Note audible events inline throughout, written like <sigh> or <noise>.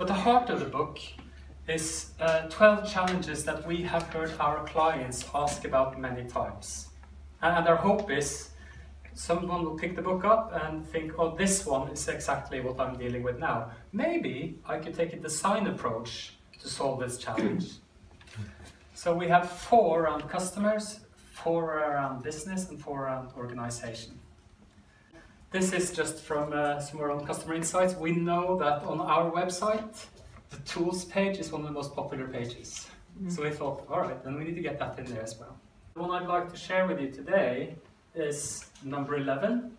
But the heart of the book is uh, 12 challenges that we have heard our clients ask about many times. And our hope is someone will pick the book up and think, oh, this one is exactly what I'm dealing with now. Maybe I could take a design approach to solve this challenge. So we have four around customers, four around business, and four around organization. This is just from uh, some our own customer insights. We know that on our website, the tools page is one of the most popular pages. Mm. So we thought, all right, then we need to get that in there as well. The one I'd like to share with you today is number 11,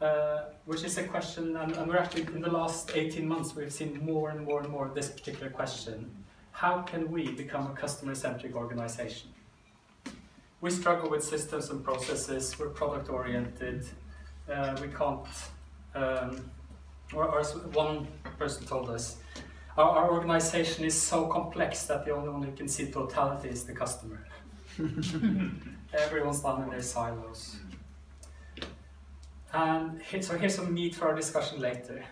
uh, which is a question, and, and, we're actually, in the last 18 months, we've seen more and more and more of this particular question. How can we become a customer-centric organization? We struggle with systems and processes, we're product-oriented, uh, we can't, um, or, or, one person told us, our, our organization is so complex that the only one who can see totality is the customer. <laughs> Everyone's done in their silos. And so here's some meat for our discussion later.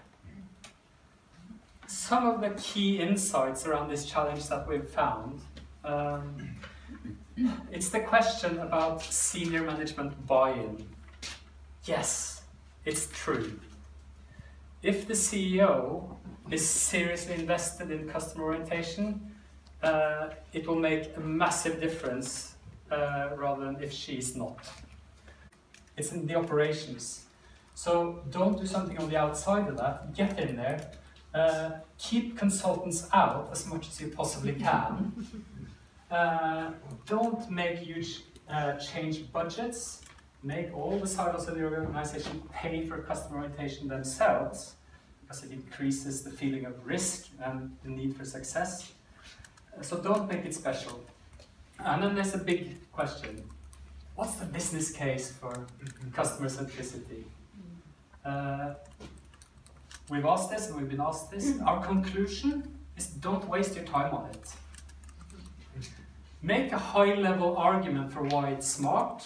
Some of the key insights around this challenge that we've found, um, it's the question about senior management buy-in. Yes, it's true. If the CEO is seriously invested in customer orientation, uh, it will make a massive difference uh, rather than if she's not. It's in the operations. So don't do something on the outside of that, get in there, uh, keep consultants out as much as you possibly can. <laughs> Uh, don't make huge uh, change budgets, make all the silos of the organization pay for customer orientation themselves, because it increases the feeling of risk and the need for success. So don't make it special. And then there's a big question. What's the business case for customer centricity? Uh, we've asked this and we've been asked this. Our conclusion is don't waste your time on it. Make a high level argument for why it's smart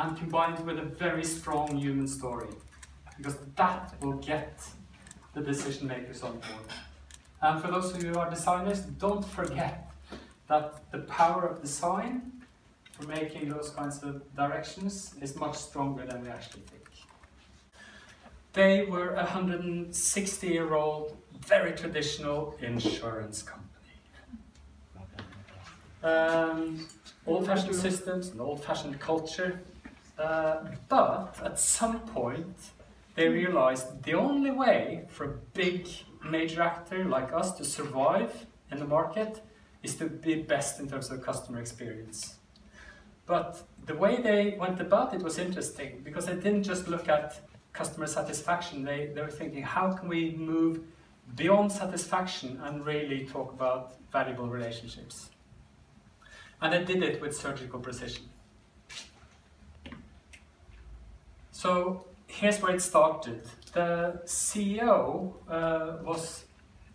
and combine it with a very strong human story. Because that will get the decision makers on board. And for those of you who are designers, don't forget that the power of design for making those kinds of directions is much stronger than we actually think. They were a 160 year old, very traditional insurance company. Um, old fashioned systems and old fashioned culture. Uh, but at some point, they realized the only way for a big major actor like us to survive in the market is to be best in terms of customer experience. But the way they went about it was interesting because they didn't just look at customer satisfaction, they, they were thinking how can we move beyond satisfaction and really talk about valuable relationships. And they did it with surgical precision. So here's where it started. The CEO uh, was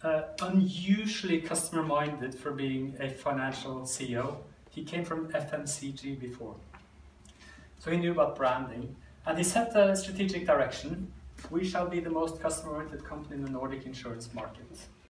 uh, unusually customer minded for being a financial CEO. He came from FMCG before. So he knew about branding. And he set the strategic direction. We shall be the most customer oriented company in the Nordic insurance market.